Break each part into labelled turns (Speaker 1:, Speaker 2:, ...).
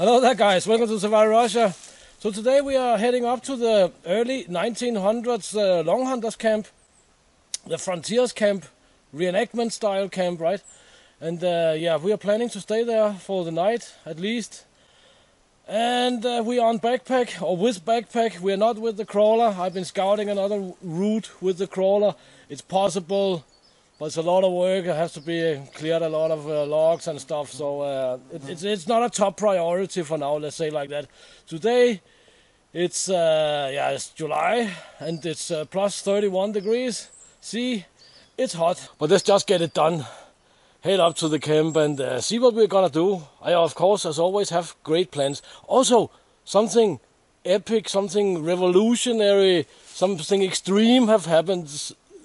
Speaker 1: Hello there guys, welcome to Survival Russia. So today we are heading up to the early 1900s uh, Long Hunters camp, the Frontiers camp, reenactment style camp, right? And uh, yeah, we are planning to stay there for the night at least. And uh, we are on backpack or with backpack. We are not with the crawler. I've been scouting another route with the crawler. It's possible, but it's a lot of work. It has to be cleared a lot of uh, logs and stuff. So uh, it, it's it's not a top priority for now. Let's say like that. Today, it's uh, yeah, it's July and it's uh, plus 31 degrees. See, it's hot, but let's just get it done head up to the camp and uh, see what we're gonna do. I, of course, as always, have great plans. Also, something epic, something revolutionary, something extreme have happened.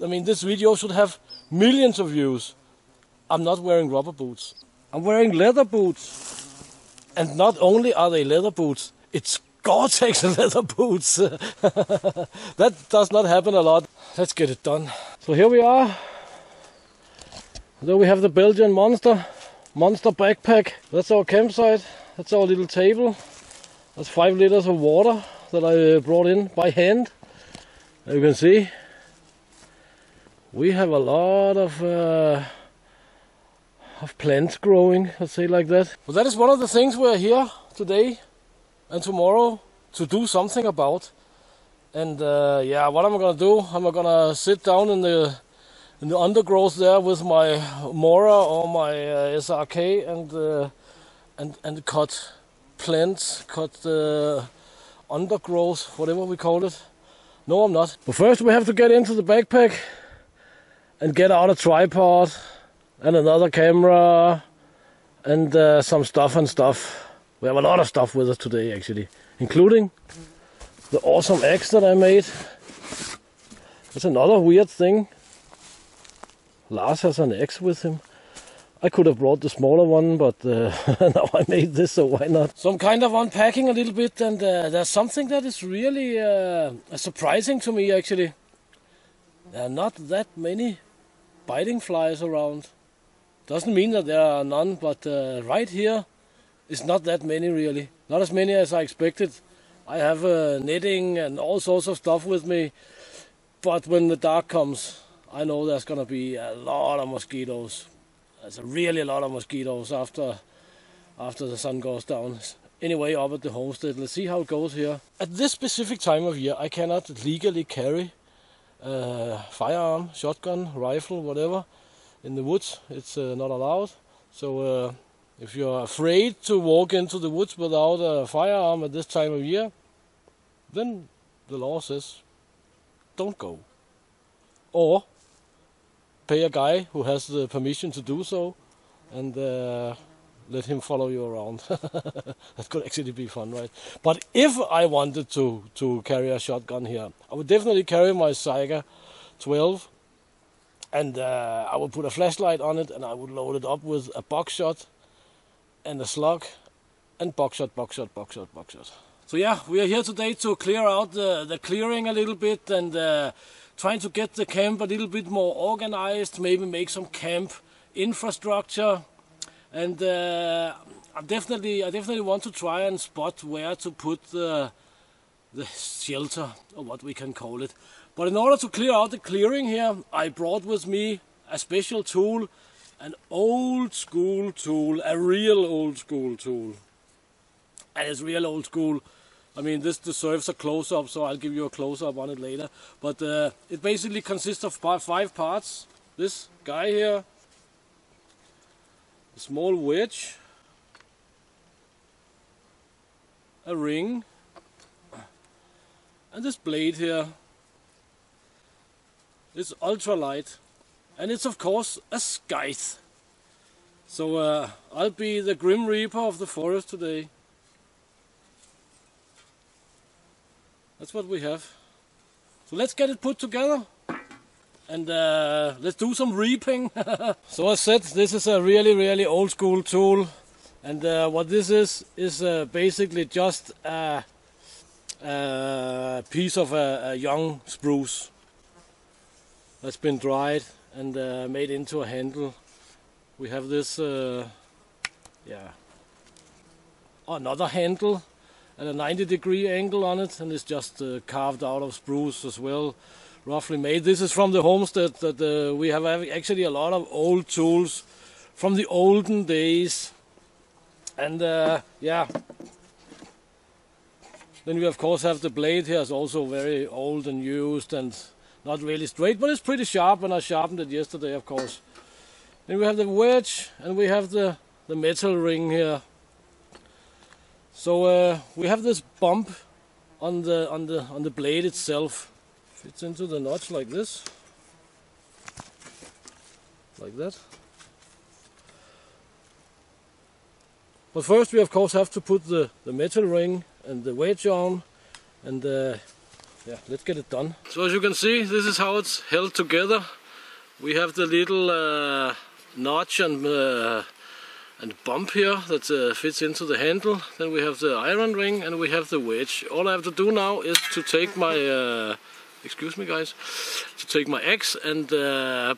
Speaker 1: I mean, this video should have millions of views. I'm not wearing rubber boots. I'm wearing leather boots. And not only are they leather boots, it's Gore-Tex leather boots. that does not happen a lot. Let's get it done. So here we are then we have the Belgian Monster, Monster backpack. That's our campsite. That's our little table. That's five liters of water that I brought in by hand. As you can see, we have a lot of uh, of plants growing. Let's say like that. Well, that is one of the things we're here today and tomorrow to do something about. And uh, yeah, what am I gonna do? I'm gonna sit down in the in the undergrowth there with my Mora or my uh, SRK and uh, and and cut plants, cut the undergrowth, whatever we call it. No, I'm not. But first we have to get into the backpack and get out a tripod and another camera and uh, some stuff and stuff. We have a lot of stuff with us today actually, including the awesome axe that I made. That's another weird thing. Lars has an axe with him. I could have brought the smaller one, but uh, now I made this, so why not? So I'm kind of unpacking a little bit, and uh, there's something that is really uh, surprising to me actually. There are not that many biting flies around. Doesn't mean that there are none, but uh, right here is not that many really. Not as many as I expected. I have uh, netting and all sorts of stuff with me, but when the dark comes, I know there's gonna be a lot of mosquitoes. There's a really a lot of mosquitoes after after the sun goes down. Anyway, up at the homestead, let's see how it goes here. At this specific time of year, I cannot legally carry a firearm, shotgun, rifle, whatever in the woods. It's uh, not allowed. So uh, if you're afraid to walk into the woods without a firearm at this time of year, then the law says don't go. Or pay a guy who has the permission to do so and uh, let him follow you around. that could actually be fun, right? But if I wanted to, to carry a shotgun here, I would definitely carry my Saiga 12 and uh, I would put a flashlight on it and I would load it up with a buckshot and a slug and buckshot, buckshot, buckshot, buckshot. So yeah, we are here today to clear out the, the clearing a little bit and uh, trying to get the camp a little bit more organized, maybe make some camp infrastructure, and uh, I definitely I definitely want to try and spot where to put the the shelter or what we can call it. But in order to clear out the clearing here, I brought with me a special tool, an old school tool, a real old school tool. And it's real old school I mean, this deserves a close-up, so I'll give you a close-up on it later. But uh, it basically consists of five parts. This guy here, a small wedge, a ring, and this blade here. It's ultralight, and it's of course a scythe. So uh, I'll be the Grim Reaper of the forest today. That's what we have. So let's get it put together and uh, let's do some reaping. so as said, this is a really, really old school tool. And uh, what this is, is uh, basically just a, a piece of a, a, young spruce that's been dried and uh, made into a handle. We have this, uh, yeah, another handle at a 90 degree angle on it and it's just uh, carved out of spruce as well roughly made. This is from the homestead that uh, we have actually a lot of old tools from the olden days. And uh, yeah. Then we of course have the blade here is also very old and used and not really straight but it's pretty sharp and I sharpened it yesterday of course. Then we have the wedge and we have the the metal ring here. So uh, we have this bump on the on the on the blade itself. Fits into the notch like this, like that. But first we of course have to put the, the metal ring and the wedge on and uh, yeah, let's get it done. So as you can see, this is how it's held together. We have the little uh, notch and uh, and bump here that uh, fits into the handle. Then we have the iron ring and we have the wedge. All I have to do now is to take my, uh, excuse me guys, to take my axe and uh,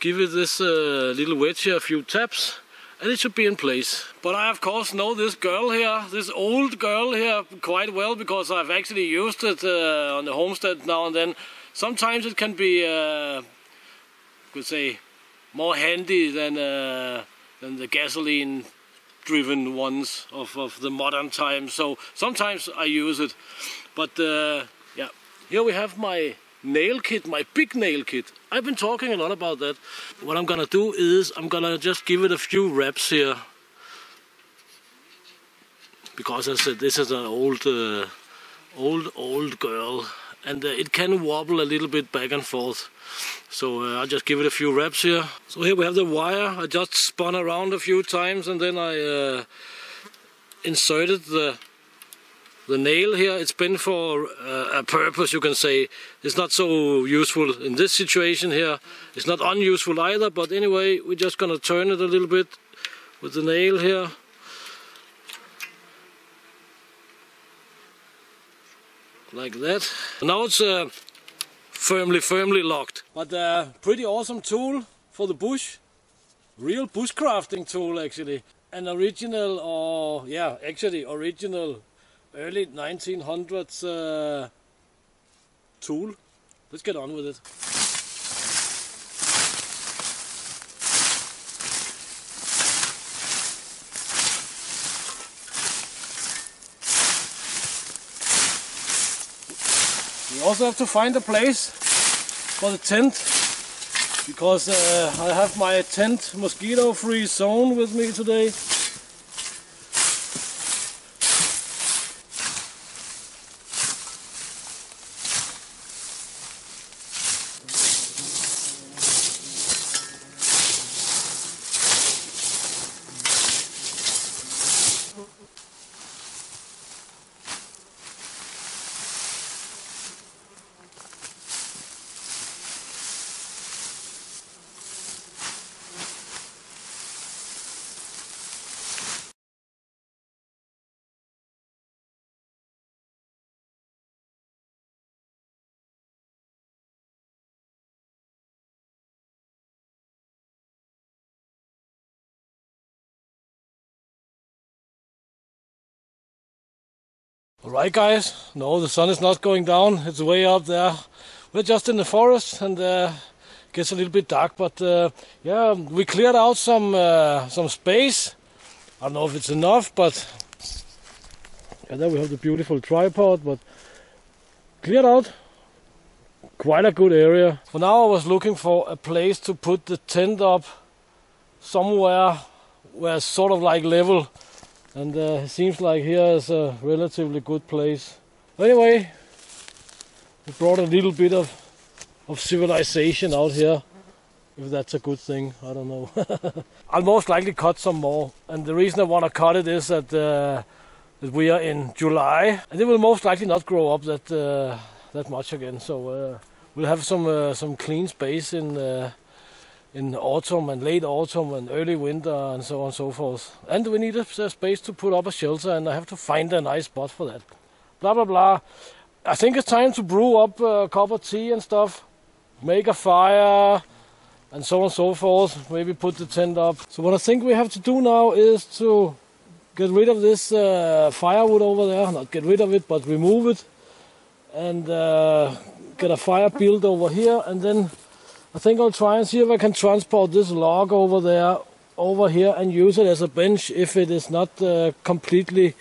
Speaker 1: give it this uh, little wedge here a few taps and it should be in place. But I of course know this girl here, this old girl here quite well because I've actually used it uh, on the homestead now and then. Sometimes it can be, uh, could say, more handy than than the gasoline driven ones of, of the modern times. So sometimes I use it. But uh, here we have my nail kit, my big nail kit. I've been talking a lot about that. What I'm gonna do is I'm gonna just give it a few wraps here. Because I said, this is an old, uh, old, old girl. And uh, it can wobble a little bit back and forth. So uh, I'll just give it a few wraps here. So here we have the wire. I just spun around a few times and then I uh, inserted the the nail here. It's been for uh, a purpose, you can say. It's not so useful in this situation here. It's not unuseful either, but anyway, we're just gonna turn it a little bit with the nail here. Like that. Now it's uh, firmly, firmly locked. But uh, pretty awesome tool for the bush. Real bushcrafting tool actually. An original, or yeah, actually original early 1900s uh, tool. Let's get on with it. We also have to find a place for the tent because uh, I have my tent mosquito free zone with me today Alright guys, no the sun is not going down, it's way up there. We're just in the forest and uh, gets a little bit dark but uh, yeah, we cleared out some uh, some space. I don't know if it's enough but yeah, there we have the beautiful tripod but cleared out quite a good area. For now I was looking for a place to put the tent up somewhere where it's sort of like level and uh, it seems like here is a relatively good place. Anyway, we brought a little bit of of civilization out here. If that's a good thing, I don't know. I'll most likely cut some more, and the reason I want to cut it is that uh, that we are in July, and it will most likely not grow up that uh, that much again. So uh, we'll have some uh, some clean space in uh, in autumn and late autumn and early winter and so on and so forth. And we need a, a space to put up a shelter, and I have to find a nice spot for that. Blah blah blah. I think it's time to brew up a cup of tea and stuff, make a fire, and so on and so forth. Maybe put the tent up. So what I think we have to do now is to get rid of this uh, firewood over there. Not get rid of it, but remove it. And uh, get a fire built over here. And then I think I'll try and see if I can transport this log over there, over here, and use it as a bench if it is not uh, completely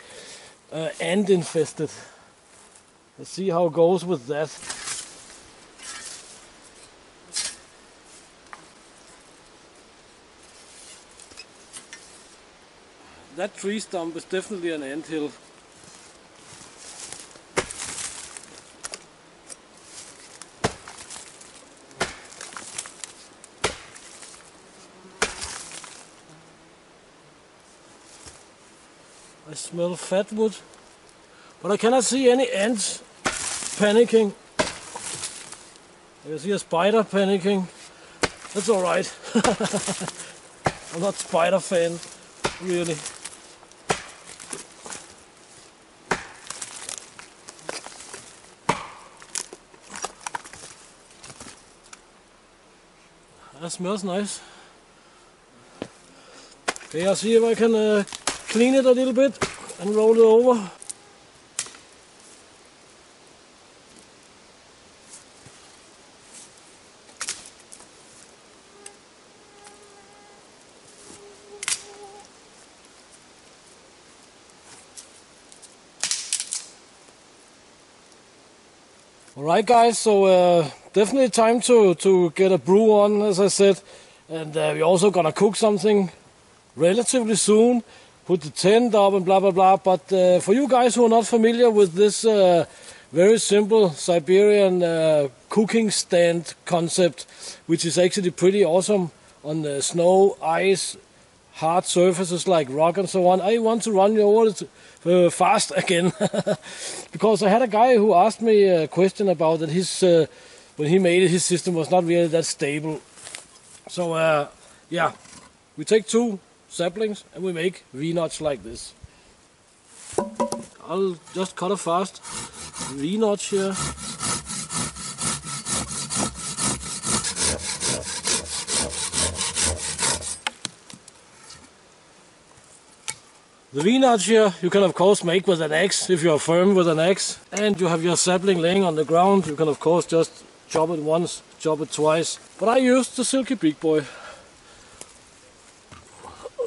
Speaker 1: uh, ant infested. Let's see how it goes with that. That tree stump is definitely an ant hill. I smell fat wood, but I cannot see any ants panicking. I can see a spider panicking. That's alright. I'm not spider fan, really. That smells nice. Okay, I'll see if I can uh, clean it a little bit and roll it over. Alright guys, so uh, definitely time to, to get a brew on as I said and uh, we're also gonna cook something relatively soon put the tent up and blah blah blah but uh, for you guys who are not familiar with this uh, very simple Siberian uh, cooking stand concept which is actually pretty awesome on the snow, ice, hard surfaces like rock and so on. I want to run you over it uh, fast again because I had a guy who asked me a question about that his uh, when he made it his system was not really that stable. So uh, yeah, we take two saplings and we make V-notch like this. I'll just cut a fast V-notch here. The V-notch here you can of course make with an axe if you're firm with an axe and you have your sapling laying on the ground you can of course just chop it once, chop it twice but I used the Silky Big Boy.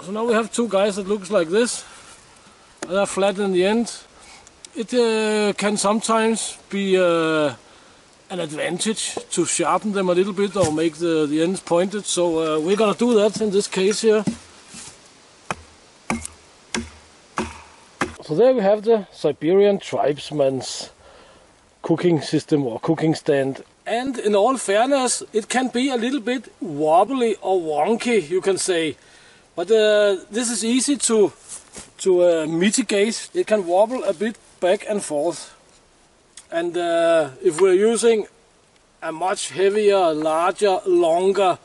Speaker 1: So now we have two guys that looks like this they're flat in the end. It uh, can sometimes be uh, an advantage to sharpen them a little bit or make the, the ends pointed so uh, we're gonna do that in this case here. So there we have the Siberian tribesman's cooking system or cooking stand. And in all fairness, it can be a little bit wobbly or wonky, you can say. But uh, this is easy to, to uh, mitigate. It can wobble a bit back and forth. And uh, if we're using a much heavier, larger, longer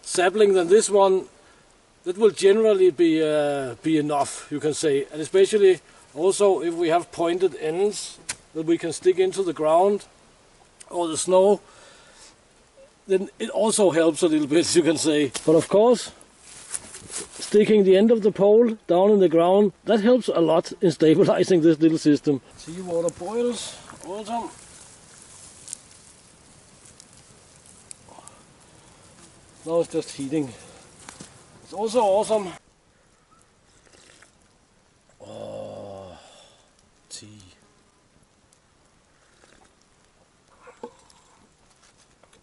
Speaker 1: sapling than this one, that will generally be uh, be enough, you can say. And especially also, if we have pointed ends that we can stick into the ground or the snow, then it also helps a little bit, you can say. But of course, sticking the end of the pole down in the ground, that helps a lot in stabilizing this little system. Seawater boils, autumn. Now it's just heating. It's also awesome Oh, tea.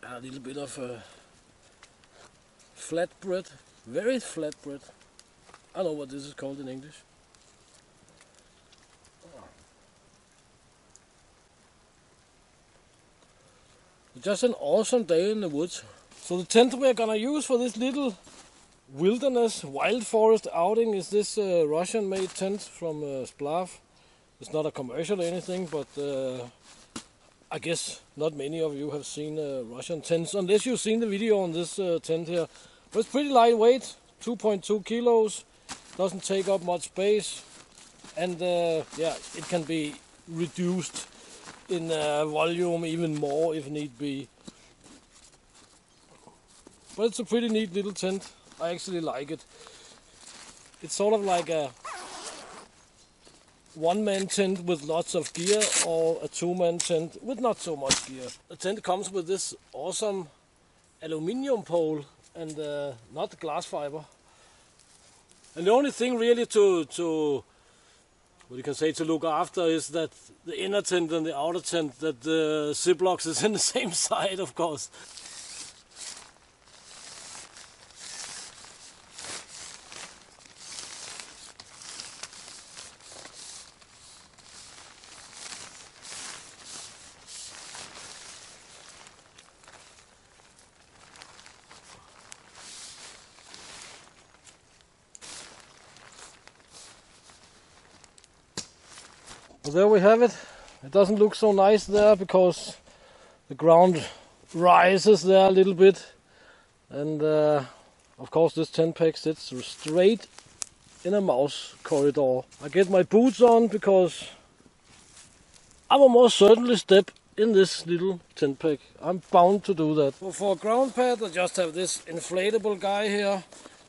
Speaker 1: a little bit of uh, flat bread, very flat bread. I don't know what this is called in English. Just an awesome day in the woods. So the tent we're gonna use for this little wilderness wild forest outing is this uh, Russian made tent from uh, Splav. It's not a commercial or anything, but uh, I guess not many of you have seen uh, Russian tents, unless you've seen the video on this uh, tent here. But it's pretty lightweight, 2.2 kilos, doesn't take up much space, and uh, yeah, it can be reduced in uh, volume even more if need be. But it's a pretty neat little tent. I actually like it. It's sort of like a one-man tent with lots of gear or a two-man tent with not so much gear. The tent comes with this awesome aluminium pole and uh, not glass fiber. And the only thing really to to what you can say to look after is that the inner tent and the outer tent that the Ziplocs is in the same side, of course. There we have it. It doesn't look so nice there because the ground rises there a little bit. And uh, of course this tent peg sits straight in a mouse corridor. I get my boots on because I will most certainly step in this little tent peg. I'm bound to do that. For a ground pad I just have this inflatable guy here.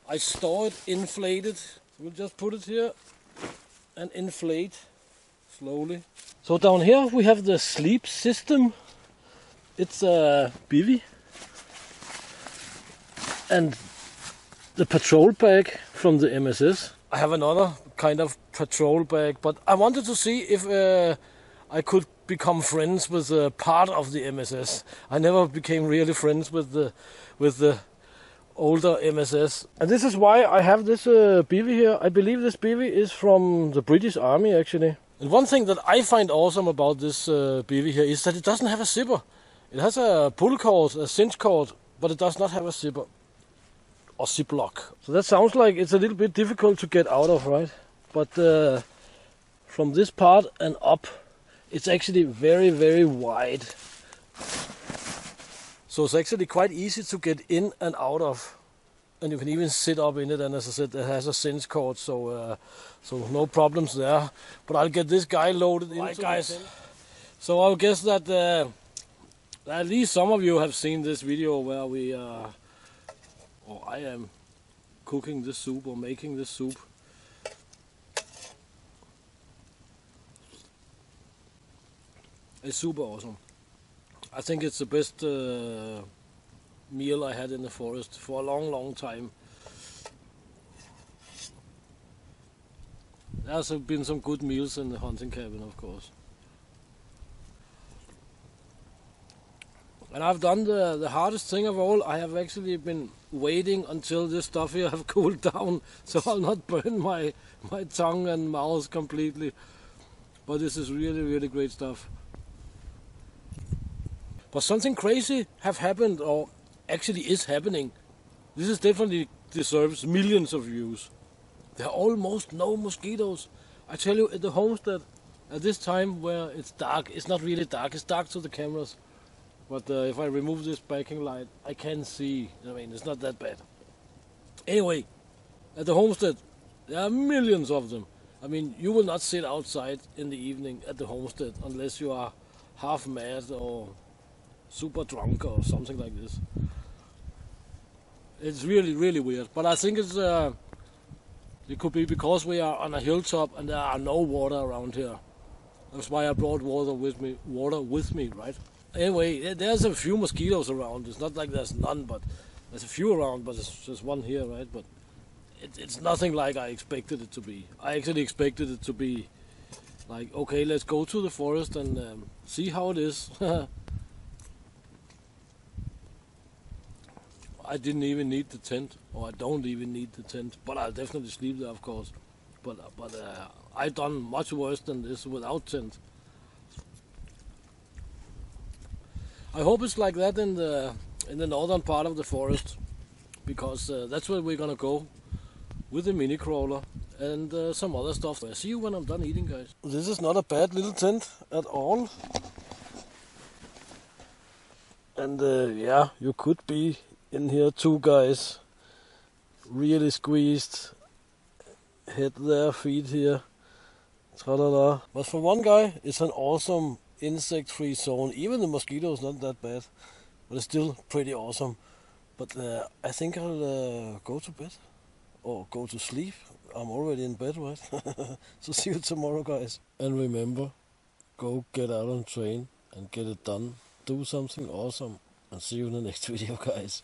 Speaker 1: I store it inflated. We'll just put it here and inflate slowly. So down here we have the sleep system. It's a bivy. And the patrol bag from the MSS. I have another kind of patrol bag, but I wanted to see if uh, I could become friends with a part of the MSS. I never became really friends with the with the older MSS. And this is why I have this uh, bivy here. I believe this bivy is from the British Army actually. And one thing that I find awesome about this uh, bivy here is that it doesn't have a zipper. It has a pull cord, a cinch cord, but it does not have a zipper or zip lock. So that sounds like it's a little bit difficult to get out of, right? But uh, from this part and up, it's actually very, very wide. So it's actually quite easy to get in and out of and you can even sit up in it. And as I said, it has a cinch cord, so uh, so no problems there. But I'll get this guy loaded in, right, guys. So I'll guess that uh, at least some of you have seen this video where we, uh, or I am cooking this soup or making this soup. It's super awesome. I think it's the best uh, meal I had in the forest for a long, long time. There's been some good meals in the hunting cabin, of course. And I've done the, the hardest thing of all. I have actually been waiting until this stuff here have cooled down so I'll not burn my, my tongue and mouth completely. But this is really, really great stuff. But something crazy have happened, or actually is happening. This is definitely deserves millions of views. There are almost no mosquitoes. I tell you, at the homestead, at this time where it's dark, it's not really dark, it's dark to the cameras. But uh, if I remove this backing light, I can see. I mean, it's not that bad. Anyway, at the homestead, there are millions of them. I mean, you will not sit outside in the evening at the homestead unless you are half mad or super drunk or something like this. It's really, really weird. But I think it's uh, it could be because we are on a hilltop and there are no water around here. That's why I brought water with me. Water with me, right? Anyway, there's a few mosquitoes around. It's not like there's none, but there's a few around. But there's just one here, right? But it, it's nothing like I expected it to be. I actually expected it to be like, okay, let's go to the forest and um, see how it is. I didn't even need the tent, or I don't even need the tent, but I'll definitely sleep there, of course. But but uh, I've done much worse than this without tent. I hope it's like that in the in the northern part of the forest, because uh, that's where we're gonna go with the mini crawler and uh, some other stuff. I see you when I'm done eating, guys. This is not a bad little tent at all. And uh, yeah, you could be in here two guys really squeezed hit their feet here Tra-la-la. but for one guy it's an awesome insect free zone even the mosquitoes not that bad but it's still pretty awesome but uh, I think I'll uh, go to bed or go to sleep I'm already in bed, right? so see you tomorrow, guys. And remember, go get out on train and get it done. Do something awesome. And see you in the next video, guys.